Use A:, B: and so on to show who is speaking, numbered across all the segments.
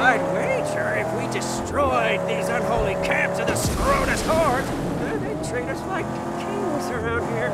A: I'd wager if we destroyed these unholy camps of the Scrotus Horde, they'd treat us like kings around here.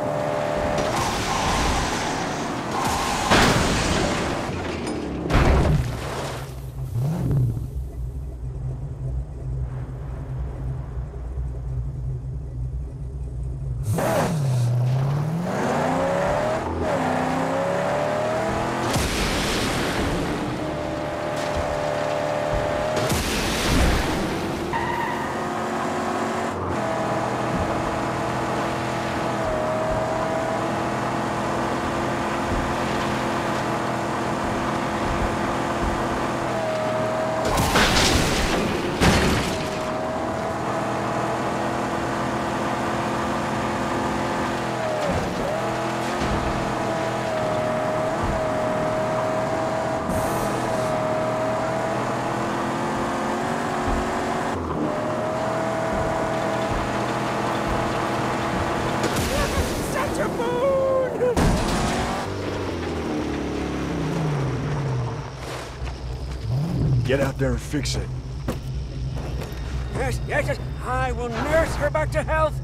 A: Such a moon!
B: Get out there and fix it.
A: Yes, yes, yes. I will nurse her back to health.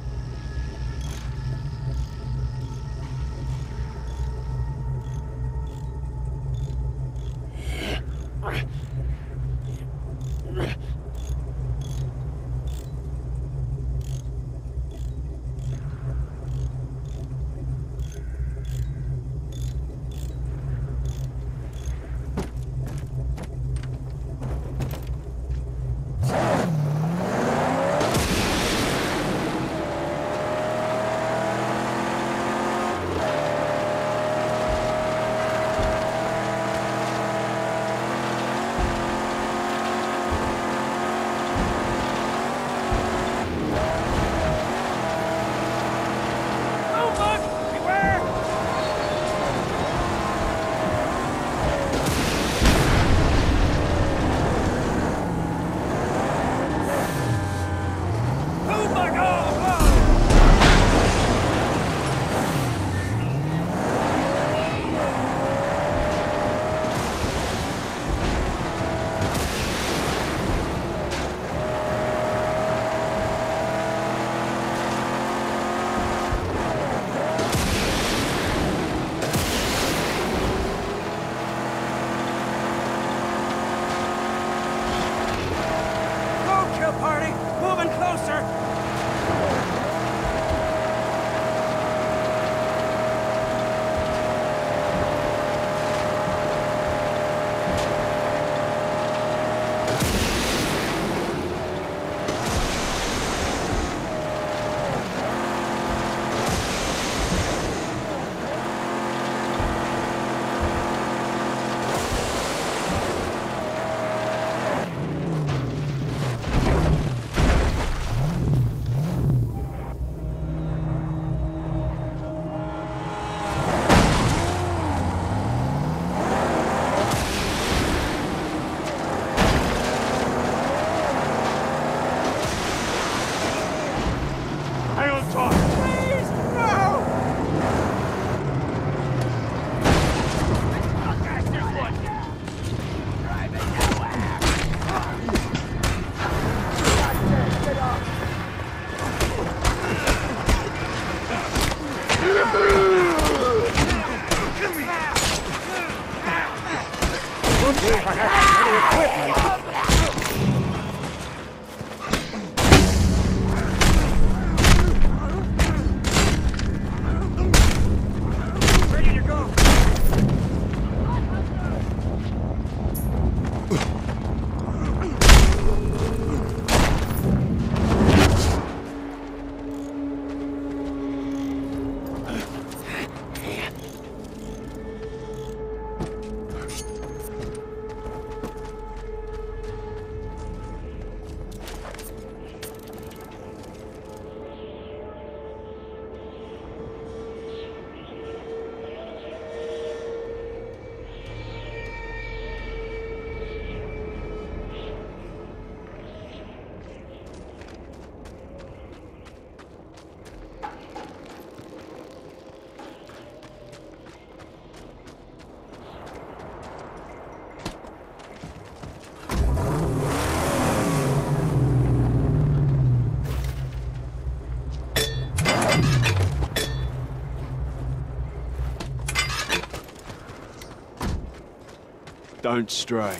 B: Don't stray.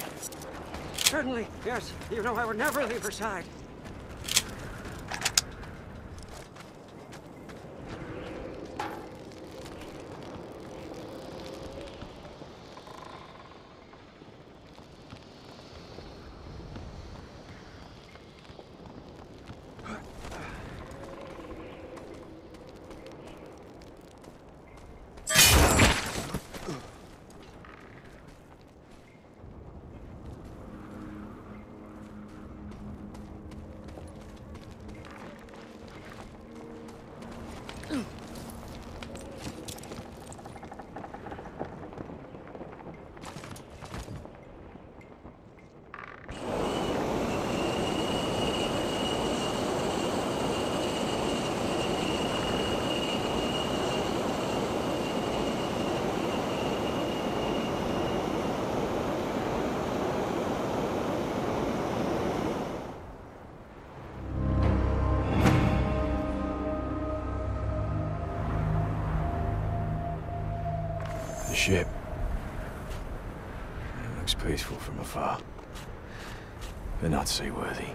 A: Certainly, yes. You know I would never leave her side.
B: Ship. It looks peaceful from afar. But not seaworthy.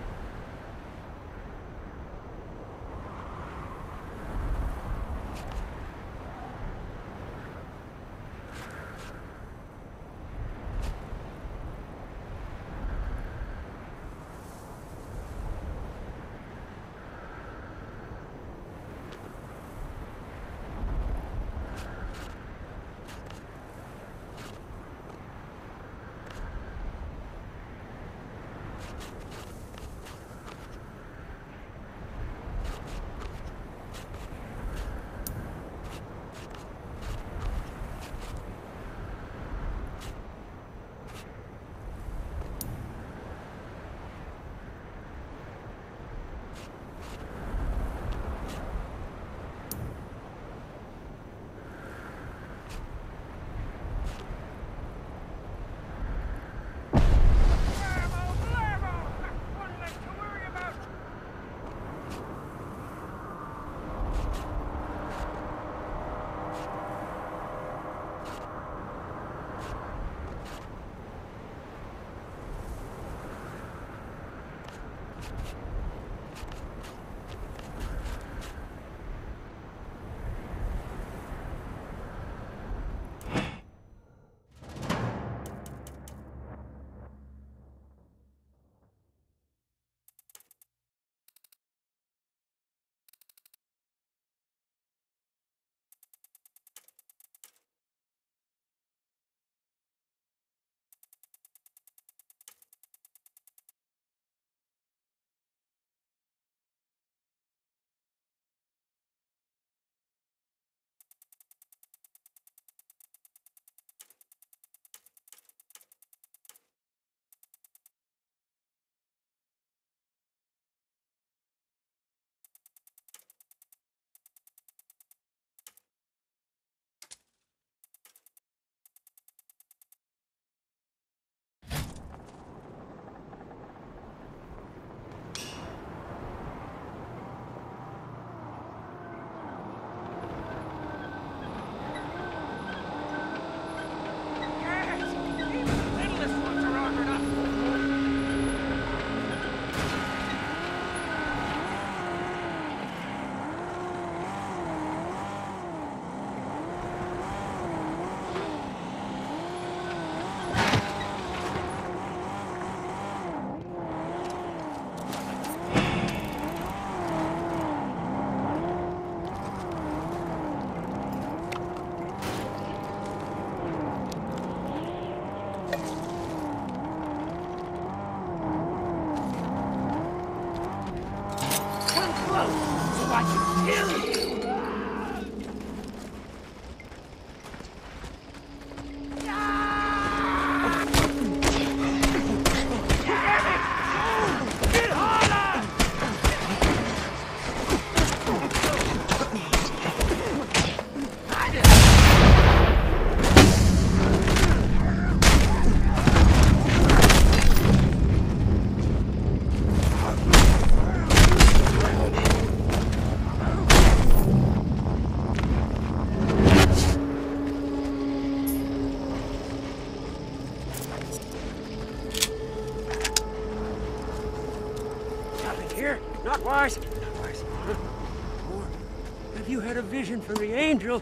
A: From the angel?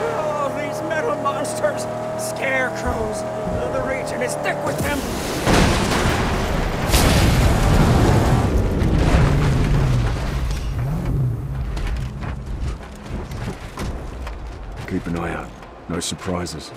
A: Oh, these metal monsters! Scarecrows! The region is thick with them!
B: Keep an eye out. No surprises.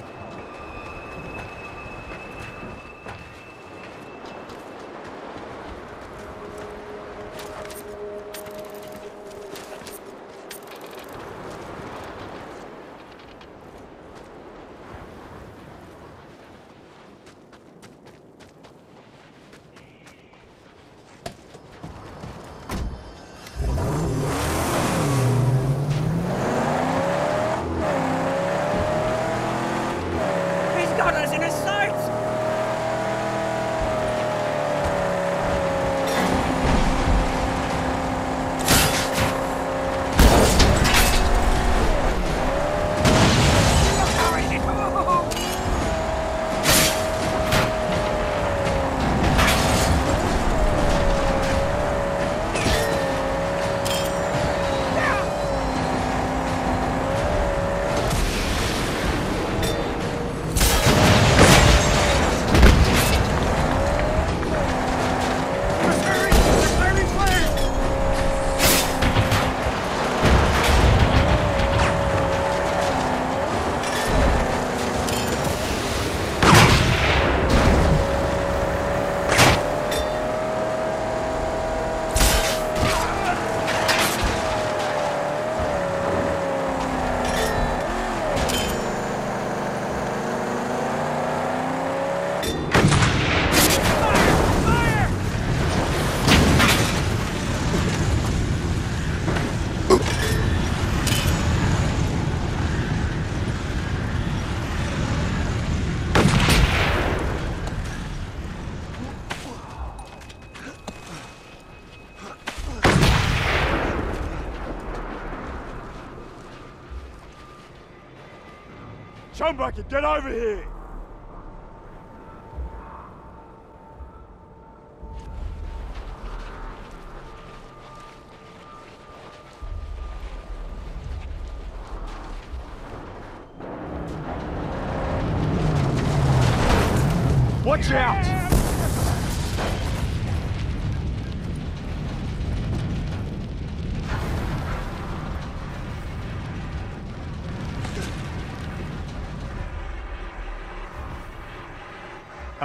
C: Chumbucket, get over here!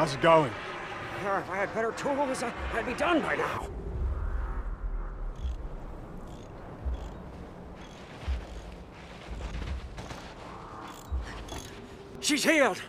C: How's it going?
A: Uh, if I had better tools, I- I'd be done by now. She's healed.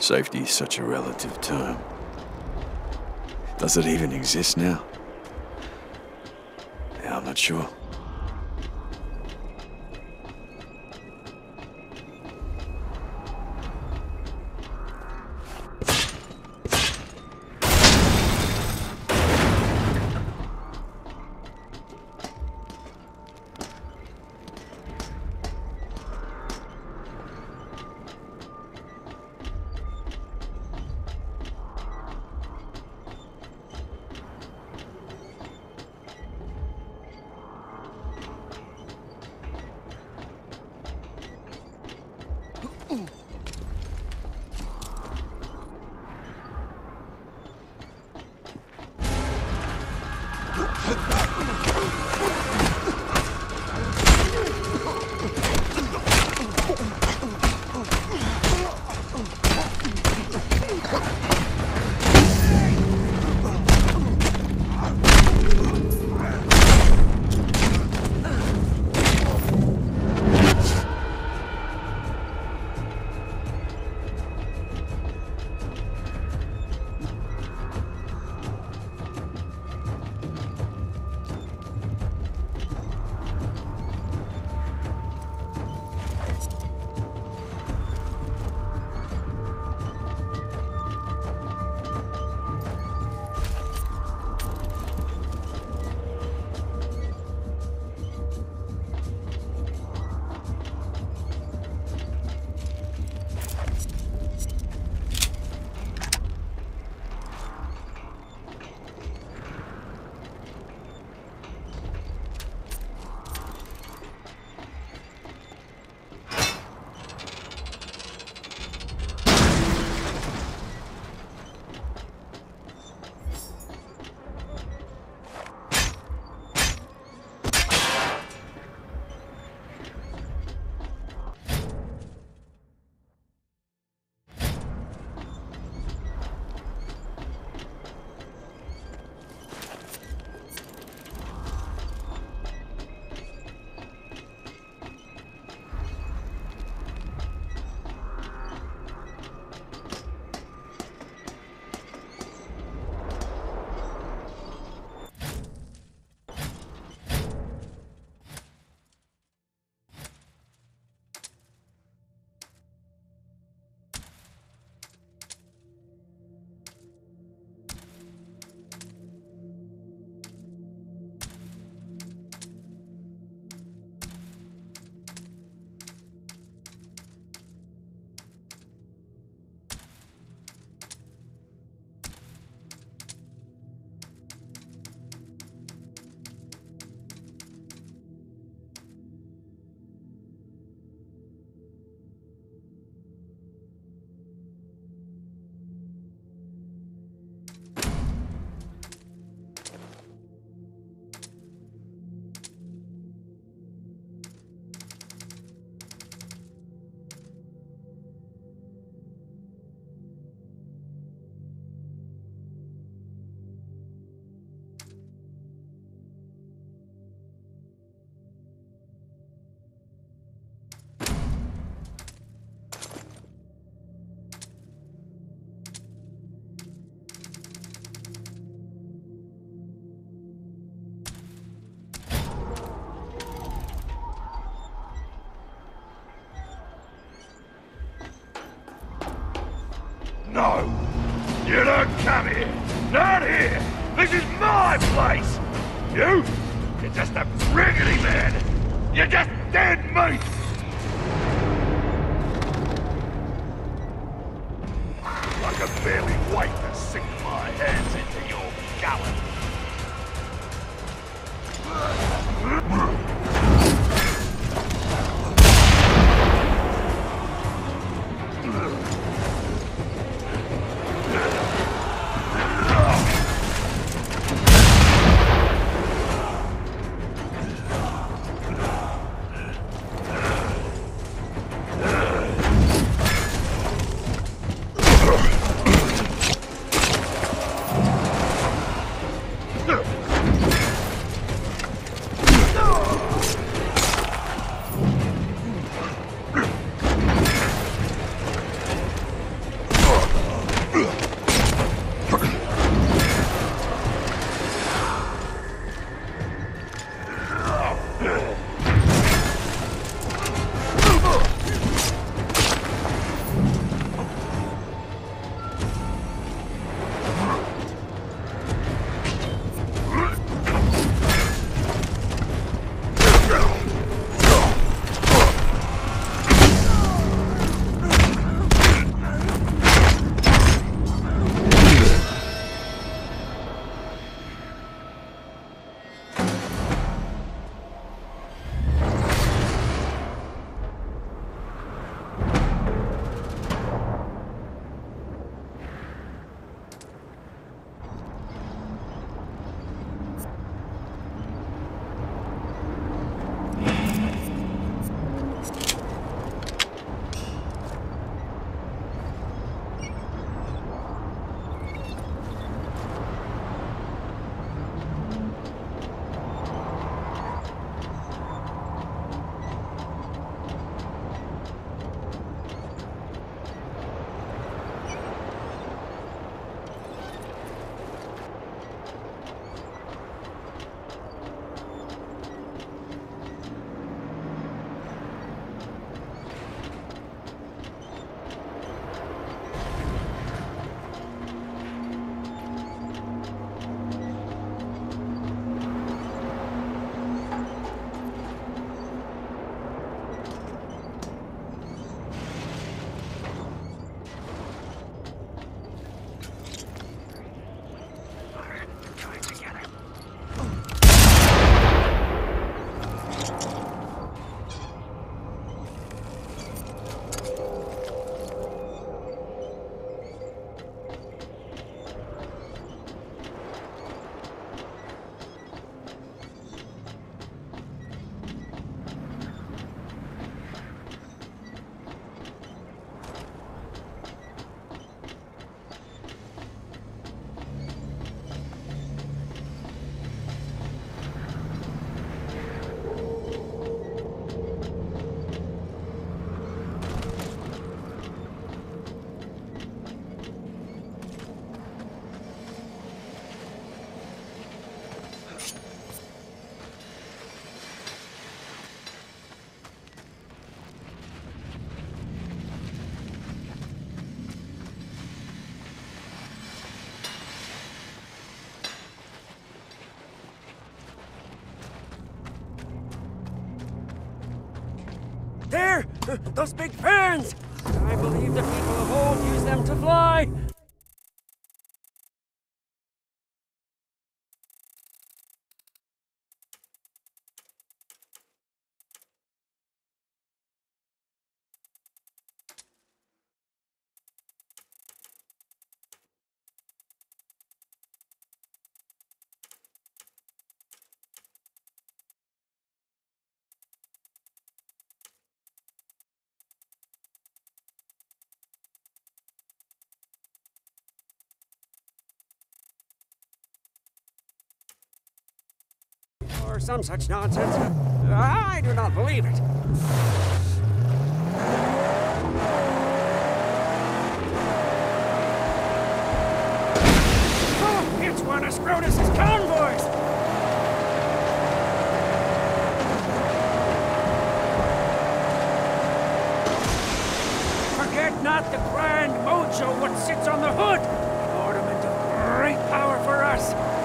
B: Safety is such a relative term. Does it even exist now? Yeah, I'm not sure.
C: Ha ha! My place! You? You're just a rickety man! You're just dead meat!
A: Those big ferns! I believe the people of old used them to fly. Or some such nonsense. I do not believe it. Oh, it's one of Scrotus's convoys! Forget not the grand mojo what sits on the hood, an ornament of great power for us.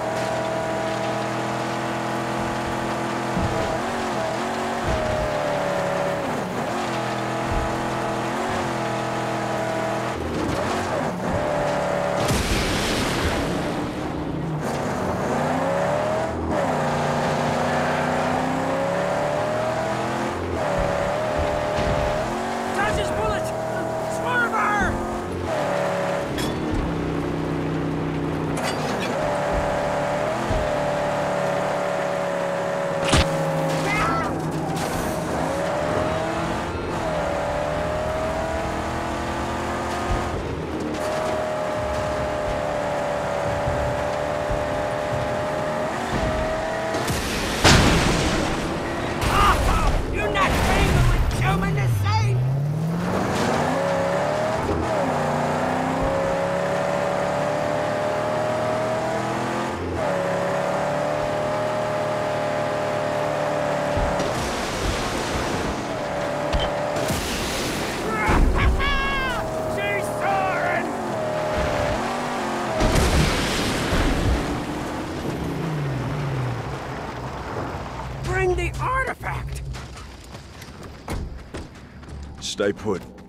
B: Stay put.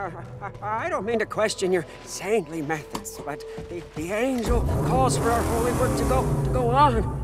D: I, I
A: don't mean to question your saintly methods, but the, the angel calls for our holy work to go to go on.